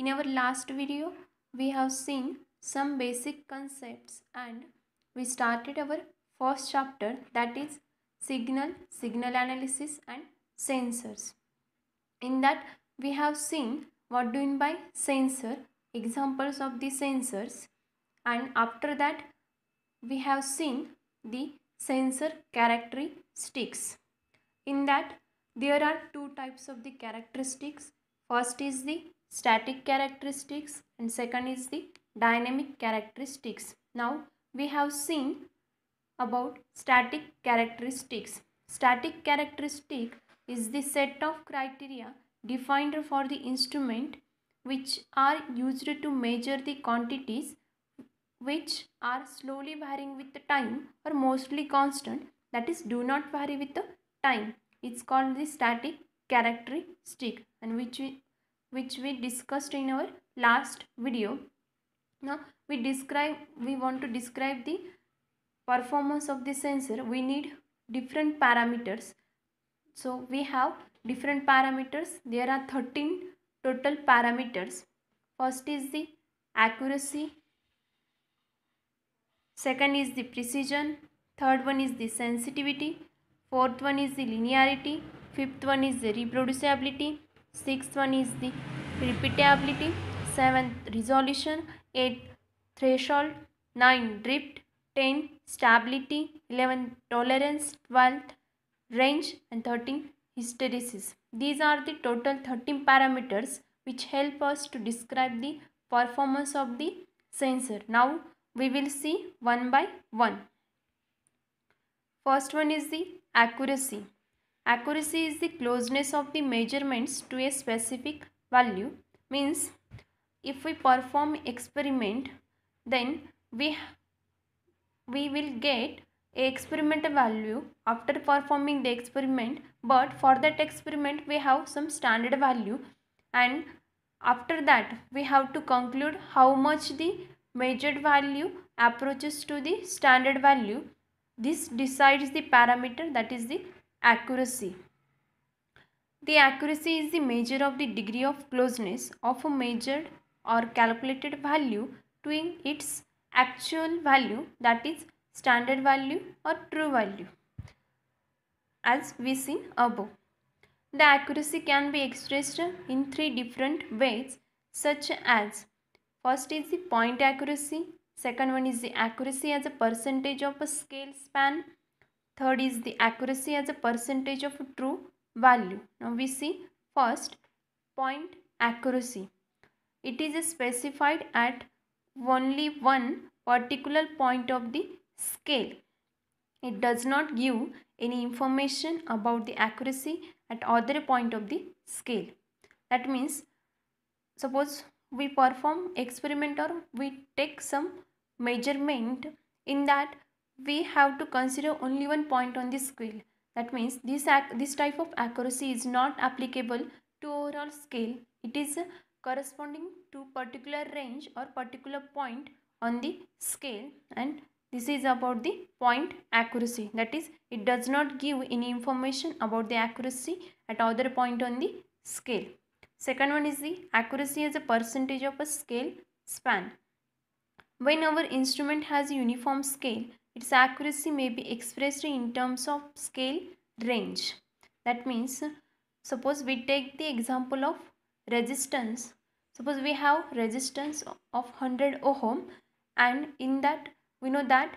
In our last video, we have seen some basic concepts and we started our first chapter that is signal, signal analysis and sensors. In that, we have seen what do mean by sensor, examples of the sensors and after that we have seen the sensor characteristics. In that, there are two types of the characteristics. First is the static characteristics and second is the dynamic characteristics. Now, we have seen about static characteristics. Static characteristic is the set of criteria defined for the instrument which are used to measure the quantities which are slowly varying with the time or mostly constant that is do not vary with the time it's called the static characteristic and which we which we discussed in our last video. Now we describe we want to describe the performance of the sensor. We need different parameters. So we have different parameters. There are 13 total parameters. First is the accuracy. Second is the precision. Third one is the sensitivity. Fourth one is the linearity. Fifth one is the reproducibility sixth one is the repeatability. Seventh resolution. Eight threshold. Nine drift. 10 stability. 11 tolerance. 12 range. And 13 hysteresis. These are the total 13 parameters which help us to describe the performance of the sensor. Now we will see one by one. First one is the accuracy accuracy is the closeness of the measurements to a specific value. Means if we perform experiment then we we will get a experimental value after performing the experiment. But for that experiment we have some standard value. And after that we have to conclude how much the measured value approaches to the standard value. This decides the parameter that is the accuracy the accuracy is the measure of the degree of closeness of a measured or calculated value to its actual value that is standard value or true value as we seen above. The accuracy can be expressed in three different ways such as first is the point accuracy, second one is the accuracy as a percentage of a scale span, third is the accuracy as a percentage of true value. Now we see first point accuracy. It is specified at only one particular point of the scale. It does not give any information about the accuracy at other point of the scale. That means suppose we perform experiment or we take some measurement in that we have to consider only one point on the scale. That means this, this type of accuracy is not applicable to overall scale. It is corresponding to particular range or particular point on the scale and this is about the point accuracy. That is, it does not give any information about the accuracy at other point on the scale. Second one is the accuracy as a percentage of a scale span. When our instrument has uniform scale, its accuracy may be expressed in terms of scale range. That means, suppose we take the example of resistance. Suppose we have resistance of 100 ohm and in that we know that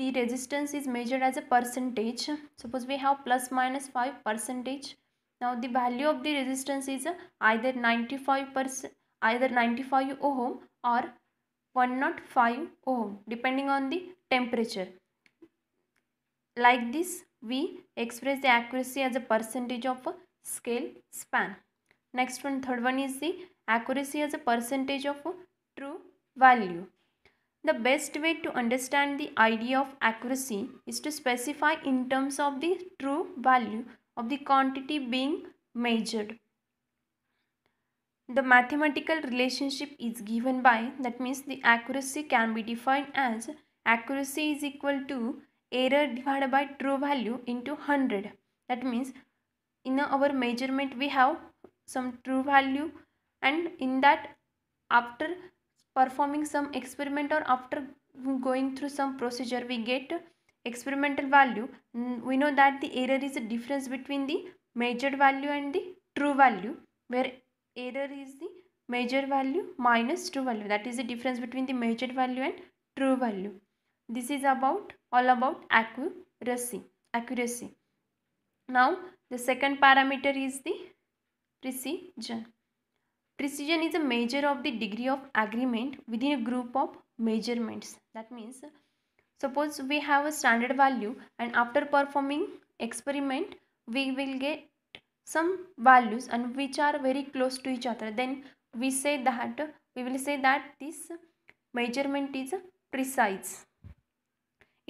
the resistance is measured as a percentage suppose we have plus minus 5 percentage now the value of the resistance is either 95 percent either 95 ohm or 105 ohm depending on the temperature. Like this we express the accuracy as a percentage of a scale span. Next one third one is the accuracy as a percentage of a true value. The best way to understand the idea of accuracy is to specify in terms of the true value of the quantity being measured. The mathematical relationship is given by that means the accuracy can be defined as accuracy is equal to error divided by true value into 100. That means in our measurement we have some true value and in that after performing some experiment or after going through some procedure we get experimental value. We know that the error is a difference between the measured value and the true value where error is the measured value minus true value. That is the difference between the measured value and true value this is about all about accuracy accuracy. Now the second parameter is the precision. Precision is a measure of the degree of agreement within a group of measurements. That means suppose we have a standard value and after performing experiment we will get some values and which are very close to each other. Then we say that we will say that this measurement is precise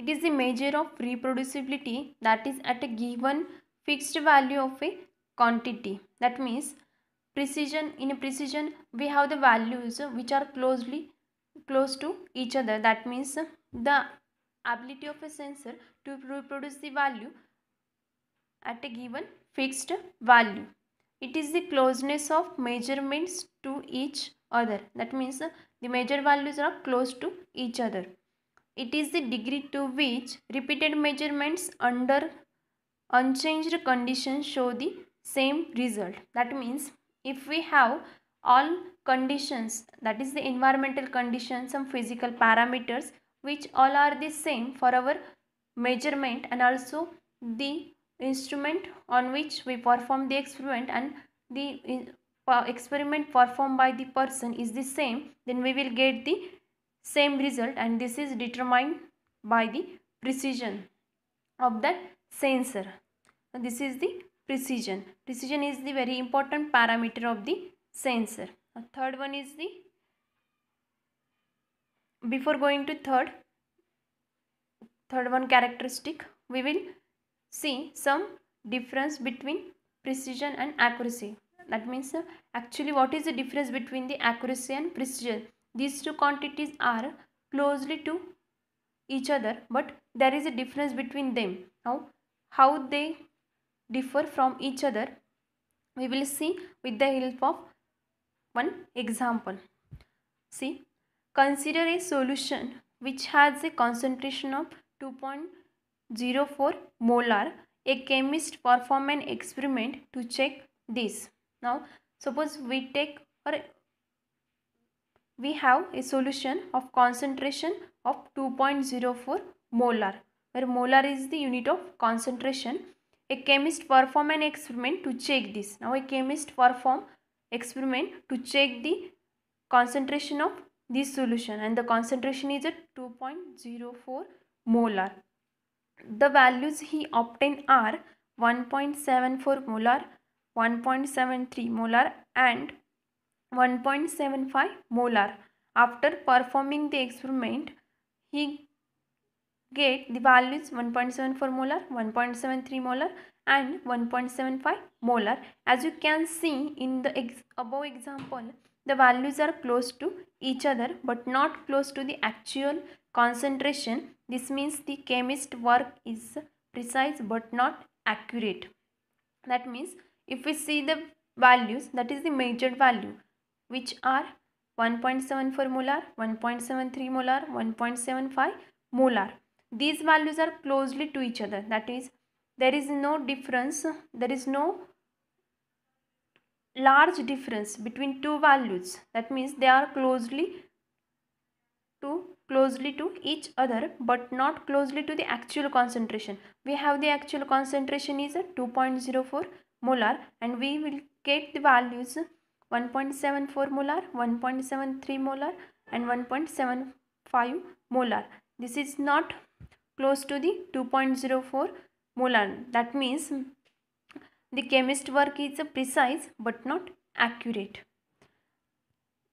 it is the measure of reproducibility that is at a given fixed value of a quantity. That means precision in a precision we have the values which are closely close to each other. That means the ability of a sensor to reproduce the value at a given fixed value. It is the closeness of measurements to each other. That means the measure values are close to each other it is the degree to which repeated measurements under unchanged conditions show the same result. That means if we have all conditions that is the environmental conditions some physical parameters which all are the same for our measurement and also the instrument on which we perform the experiment and the uh, experiment performed by the person is the same then we will get the same result and this is determined by the precision of that sensor. This is the precision. Precision is the very important parameter of the sensor. Third one is the before going to third third one characteristic we will see some difference between precision and accuracy. That means uh, actually what is the difference between the accuracy and precision these two quantities are closely to each other but there is a difference between them. Now how they differ from each other we will see with the help of one example. See consider a solution which has a concentration of 2.04 molar. A chemist perform an experiment to check this. Now suppose we take or we have a solution of concentration of 2.04 molar where molar is the unit of concentration. A chemist perform an experiment to check this. Now a chemist perform experiment to check the concentration of this solution and the concentration is at 2.04 molar. The values he obtained are 1.74 molar 1.73 molar and 1.75 molar. After performing the experiment, he get the values 1.74 molar, 1.73 molar and 1.75 molar. As you can see in the ex above example, the values are close to each other but not close to the actual concentration. This means the chemist work is precise but not accurate. That means if we see the values that is the measured value which are 1.74 molar, 1.73 molar, 1.75 molar. These values are closely to each other. That is, there is no difference, there is no large difference between two values. That means they are closely to closely to each other but not closely to the actual concentration. We have the actual concentration is a 2.04 molar and we will get the values 1.74 molar, 1.73 molar and 1.75 molar. This is not close to the 2.04 molar. That means the chemist work is precise but not accurate.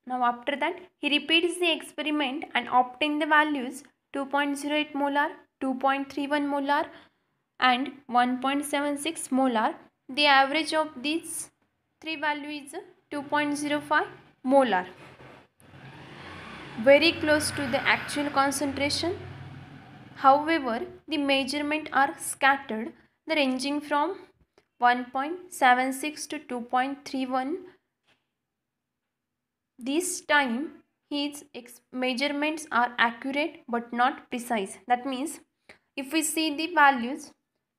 Now after that he repeats the experiment and obtain the values 2.08 molar, 2.31 molar and 1.76 molar. The average of these three values is 2.05 molar. Very close to the actual concentration. However the measurement are scattered the ranging from 1.76 to 2.31 this time his measurements are accurate but not precise. That means if we see the values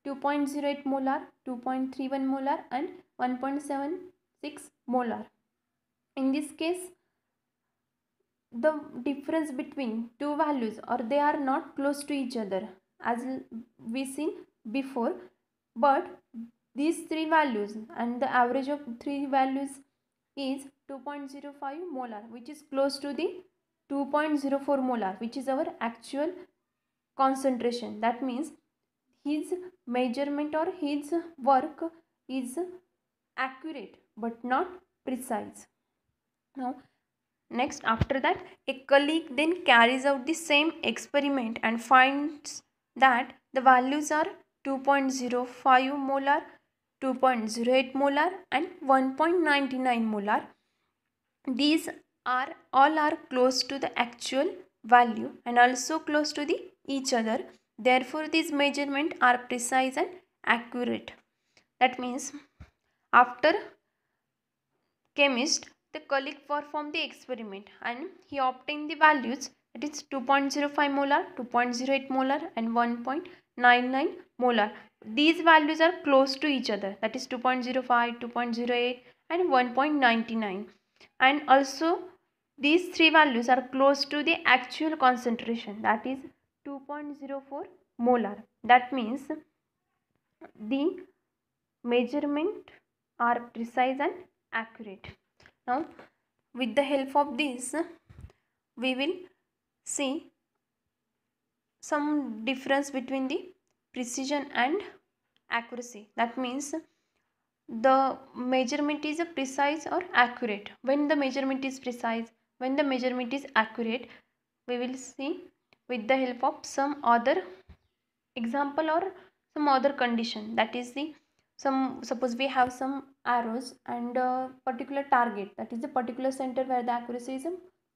2.08 molar, 2.31 molar and 1.76 molar. In this case the difference between two values or they are not close to each other as we seen before. But these three values and the average of three values is 2.05 molar which is close to the 2.04 molar which is our actual concentration. That means his measurement or his work is accurate but not precise. Now next after that a colleague then carries out the same experiment and finds that the values are 2.05 molar 2.08 molar and 1.99 molar. These are all are close to the actual value and also close to the each other. Therefore these measurements are precise and accurate. That means after chemist the colleague performed the experiment and he obtained the values that is 2.05 molar 2.08 molar and 1.99 molar. These values are close to each other that is 2.05 2.08 and 1.99 and also these three values are close to the actual concentration that is 2.04 molar. That means the measurement are precise and accurate. Now with the help of this we will see some difference between the precision and accuracy. That means the measurement is precise or accurate. When the measurement is precise when the measurement is accurate we will see with the help of some other example or some other condition. That is the some suppose we have some arrows and a particular target that is the particular center where the accuracy is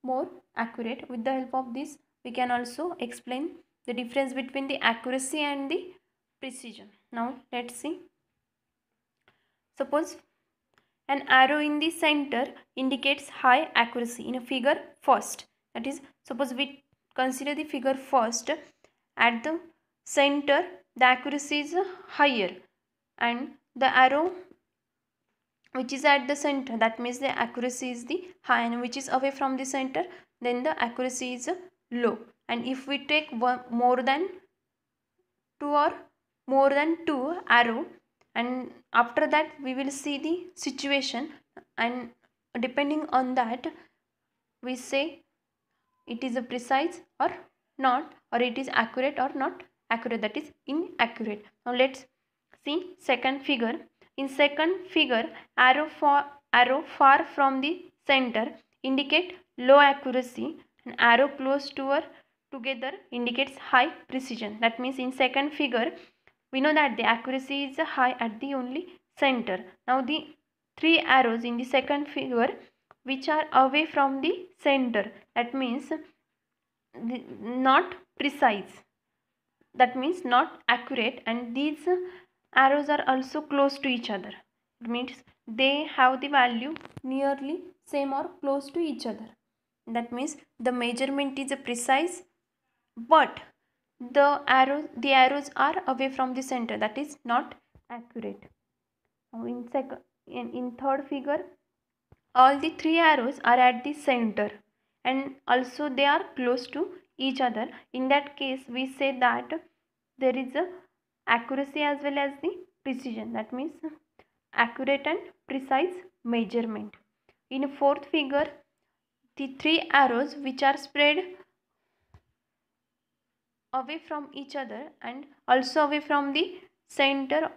more accurate with the help of this we can also explain the difference between the accuracy and the precision. Now let's see. Suppose an arrow in the center indicates high accuracy in a figure first. That is, suppose we consider the figure first. At the center, the accuracy is higher and the arrow which is at the center that means the accuracy is the high and which is away from the center then the accuracy is low. And if we take one more than two or more than two arrow and after that we will see the situation. And depending on that we say it is a precise or not or it is accurate or not accurate that is inaccurate. Now let's see second figure in second figure arrow for arrow far from the center indicate low accuracy and arrow close to or together indicates high precision. That means in second figure, we know that the accuracy is high at the only center. Now the three arrows in the second figure which are away from the center. That means not precise. That means not accurate and these arrows are also close to each other. It means they have the value nearly same or close to each other. That means the measurement is precise but the arrows the arrows are away from the center. That is not accurate. In second in, in third figure all the three arrows are at the center and also they are close to each other. In that case we say that there is a accuracy as well as the precision. That means accurate and precise measurement. In fourth figure the three arrows which are spread away from each other and also away from the center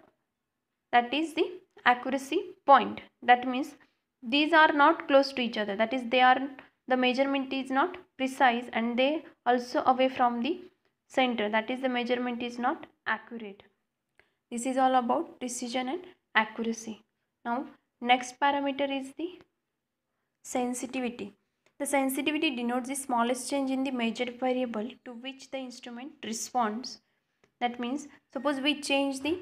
that is the accuracy point. That means these are not close to each other. That is they are the measurement is not precise and they also away from the center that is the measurement is not accurate. This is all about precision and accuracy. Now next parameter is the sensitivity. The sensitivity denotes the smallest change in the measured variable to which the instrument responds. That means, suppose we change the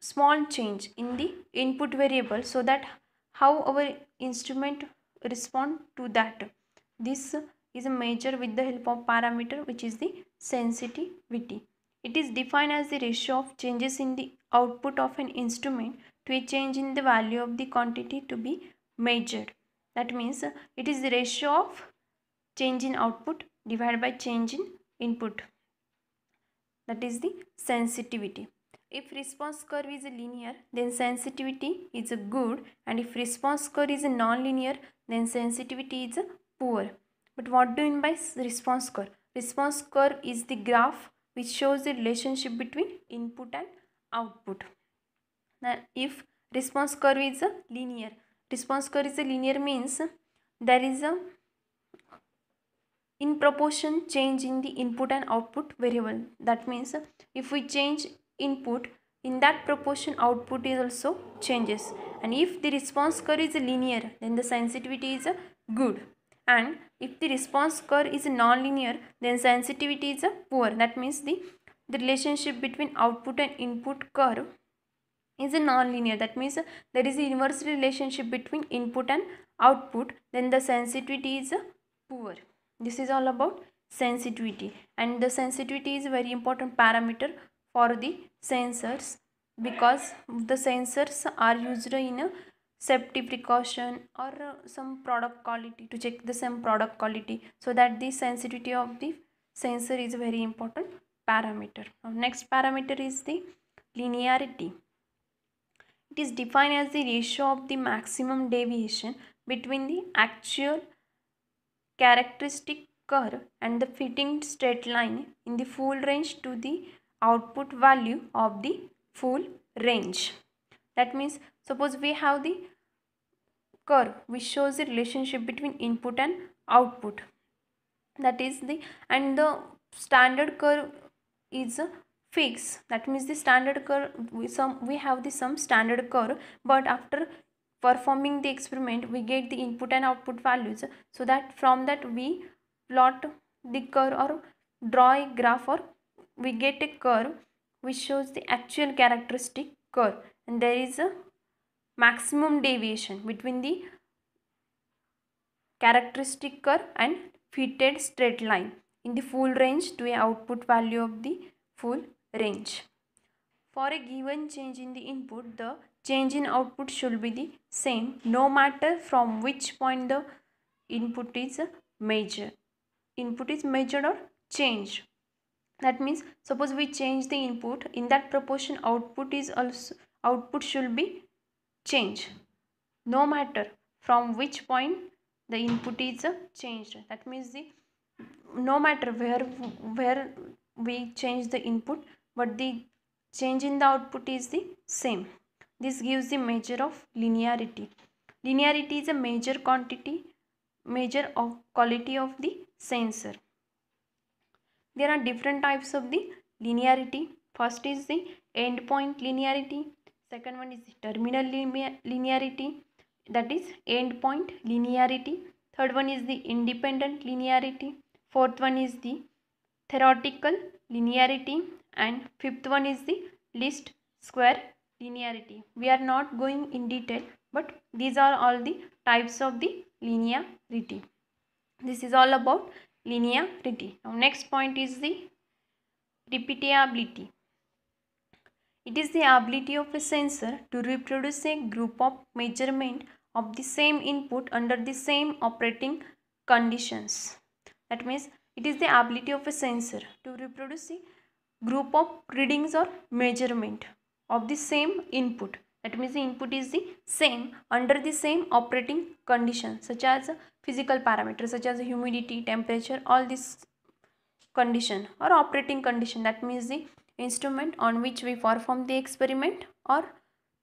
small change in the input variable so that how our instrument respond to that. This is a measure with the help of parameter which is the sensitivity. It is defined as the ratio of changes in the output of an instrument to a change in the value of the quantity to be measured. That means it is the ratio of change in output divided by change in input. That is the sensitivity. If response curve is linear then sensitivity is good and if response curve is non-linear then sensitivity is poor but what do you mean by response curve response curve is the graph which shows the relationship between input and output. Now if response curve is a linear response curve is a linear means there is a in proportion change in the input and output variable. That means if we change input in that proportion output is also changes. And if the response curve is linear then the sensitivity is good. And if the response curve is non-linear then sensitivity is poor. That means the the relationship between output and input curve is a non-linear. That means there is inverse relationship between input and output then the sensitivity is poor. This is all about sensitivity. And the sensitivity is a very important parameter for the sensors because the sensors are used in a safety precaution or uh, some product quality to check the same product quality so that the sensitivity of the sensor is a very important parameter now next parameter is the linearity it is defined as the ratio of the maximum deviation between the actual characteristic curve and the fitting straight line in the full range to the output value of the full range. That means suppose we have the curve which shows the relationship between input and output. That is the and the standard curve is fixed. That means the standard curve we some we have the some standard curve but after performing the experiment we get the input and output values. So that from that we plot the curve or draw a graph or we get a curve which shows the actual characteristic curve. And there is a maximum deviation between the characteristic curve and fitted straight line in the full range to a output value of the full range. For a given change in the input, the change in output should be the same no matter from which point the input is measured input is measured or changed that means suppose we change the input in that proportion output is also output should be changed no matter from which point the input is changed that means the no matter where where we change the input but the change in the output is the same this gives the measure of linearity. Linearity is a major quantity, measure of quality of the sensor. There are different types of the linearity. First is the endpoint linearity. Second one is terminal linearity. That is endpoint linearity. Third one is the independent linearity. Fourth one is the theoretical linearity. And fifth one is the least square linearity we are not going in detail but these are all the types of the linearity this is all about linearity now next point is the repeatability it is the ability of a sensor to reproduce a group of measurement of the same input under the same operating conditions. That means it is the ability of a sensor to reproduce a group of readings or measurement of the same input. That means the input is the same under the same operating conditions such as physical parameters such as humidity temperature all these condition or operating condition. That means the instrument on which we perform the experiment or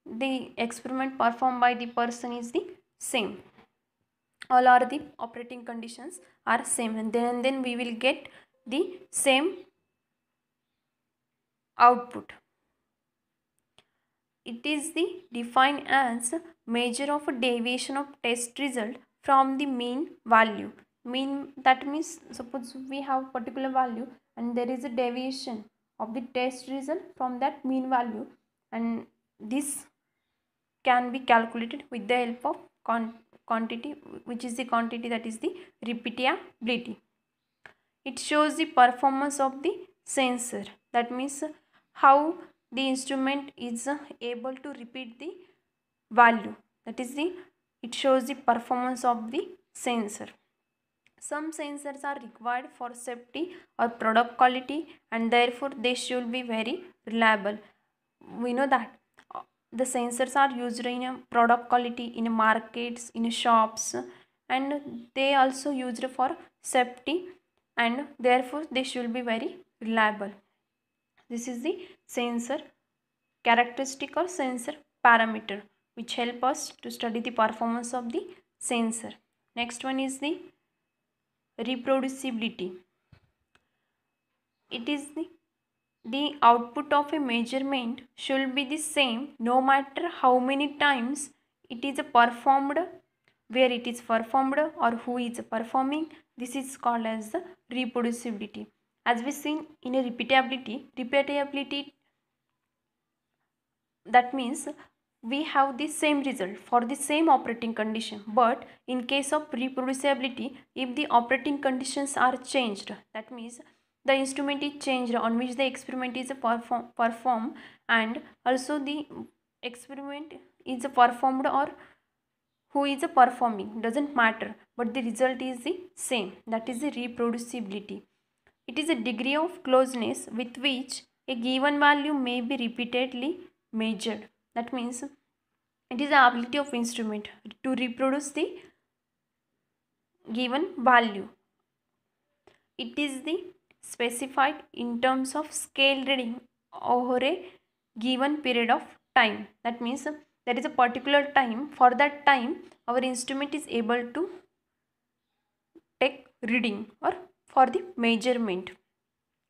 the experiment performed by the person is the same. All are the operating conditions are same. And then and then we will get the same output. It is the defined as measure of a deviation of test result from the mean value. Mean that means suppose we have particular value and there is a deviation of the test result from that mean value. And this can be calculated with the help of quantity which is the quantity that is the repeatability. It shows the performance of the sensor. That means how the instrument is able to repeat the value. That is the it shows the performance of the sensor some sensors are required for safety or product quality and therefore they should be very reliable. We know that uh, the sensors are used in a product quality in markets in shops and they also used for safety and therefore they should be very reliable. This is the sensor characteristic or sensor parameter which help us to study the performance of the sensor. Next one is the reproducibility. It is the the output of a measurement should be the same no matter how many times it is performed where it is performed or who is performing. This is called as the reproducibility. As we seen in a repeatability repeatability that means we have the same result for the same operating condition. But in case of reproducibility if the operating conditions are changed that means the instrument is changed on which the experiment is perform, performed and also the experiment is performed or who is performing doesn't matter but the result is the same that is the reproducibility. It is a degree of closeness with which a given value may be repeatedly measured that means it is the ability of instrument to reproduce the given value. It is the specified in terms of scale reading over a given period of time. That means there is a particular time. For that time our instrument is able to take reading or for the measurement.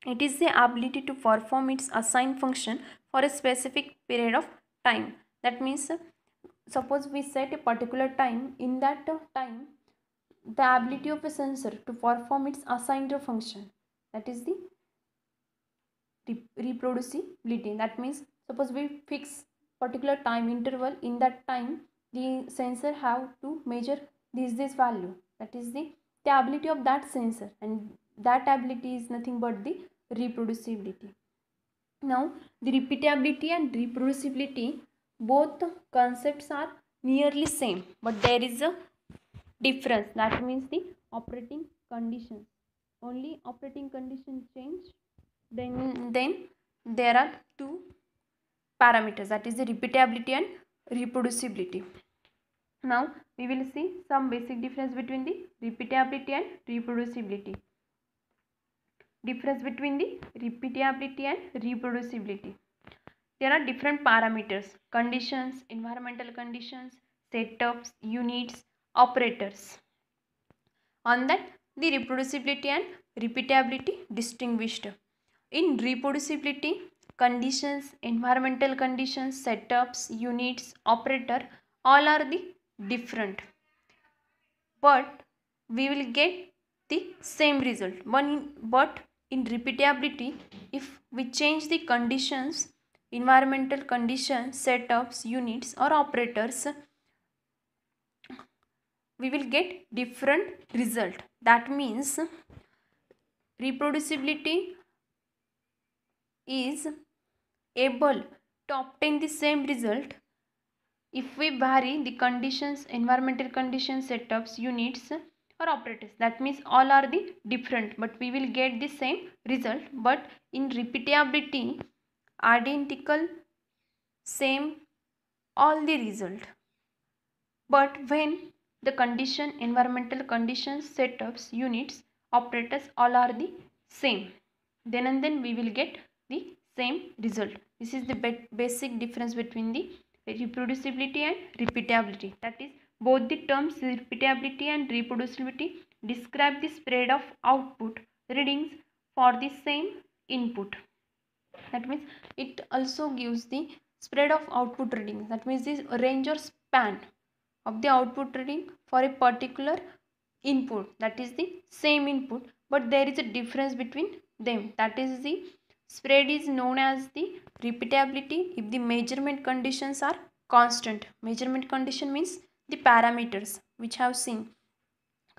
It is the ability to perform its assigned function for a specific period of time. That means suppose we set a particular time. In that time the ability of a sensor to perform its assigned function that is the reproducibility. That means suppose we fix particular time interval. In that time the sensor have to measure this this value. That is the the ability of that sensor. And that ability is nothing but the reproducibility now the repeatability and reproducibility both concepts are nearly same but there is a difference. That means the operating conditions only operating condition change then then there are two parameters. That is the repeatability and reproducibility. Now we will see some basic difference between the repeatability and reproducibility difference between the repeatability and reproducibility. There are different parameters conditions environmental conditions setups units operators. On that the reproducibility and repeatability distinguished. In reproducibility conditions environmental conditions setups units operator all are the different. But we will get the same result. But in repeatability if we change the conditions environmental conditions setups units or operators we will get different result. That means reproducibility is able to obtain the same result if we vary the conditions environmental conditions setups units or operators that means all are the different but we will get the same result. But in repeatability identical same all the result. But when the condition environmental conditions setups units operators all are the same then and then we will get the same result. This is the basic difference between the reproducibility and repeatability. That is both the terms repeatability and reproducibility describe the spread of output readings for the same input. That means it also gives the spread of output readings. That means this range or span of the output reading for a particular input. That is the same input but there is a difference between them. That is the spread is known as the repeatability if the measurement conditions are constant. Measurement condition means the parameters which have seen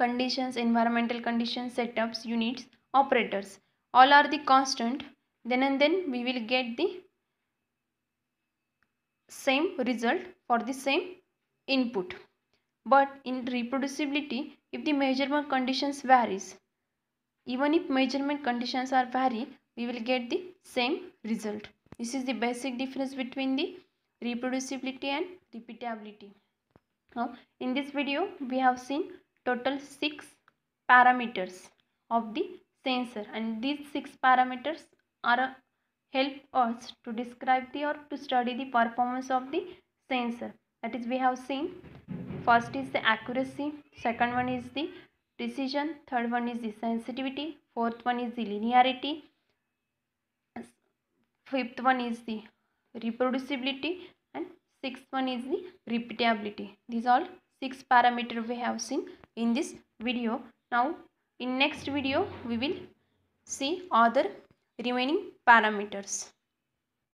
conditions, environmental conditions, setups, units, operators. All are the constant. Then and then we will get the same result for the same input. But in reproducibility, if the measurement conditions varies, even if measurement conditions are vary, we will get the same result. This is the basic difference between the reproducibility and repeatability. Now, in this video, we have seen total 6 parameters of the sensor and these 6 parameters are uh, help us to describe the or to study the performance of the sensor. That is we have seen first is the accuracy, second one is the precision, third one is the sensitivity, fourth one is the linearity, fifth one is the reproducibility sixth one is the repeatability. These all six parameter we have seen in this video. Now in next video we will see other remaining parameters